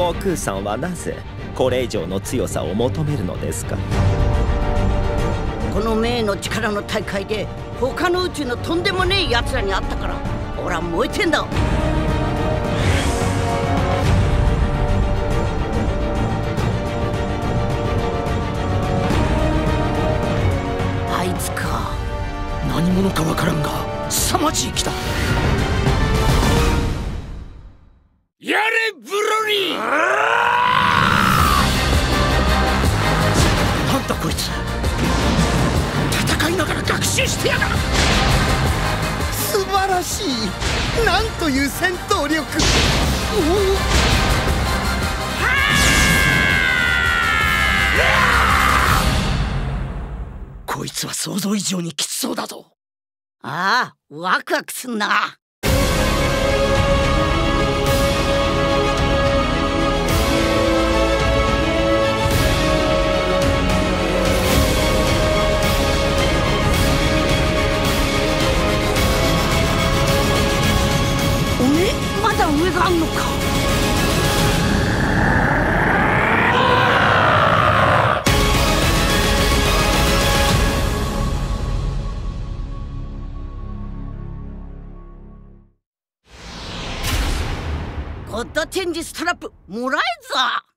悟空さんはなぜこれ以上の強さを求めるのですか？この名の力の大会で他の宇宙のとんでもねえ奴らに会ったから俺は燃えてんだ。あいつか。何者かわからんが凄まじい気だ。やれブロリーなんだこいつ戦いながら学習してやがる。素晴らしい。なんという戦闘力。こいつは想像以上にきつそうだぞ。ああワクワクすんながあんのか。ゴッドチェンジストラップもらえぞ。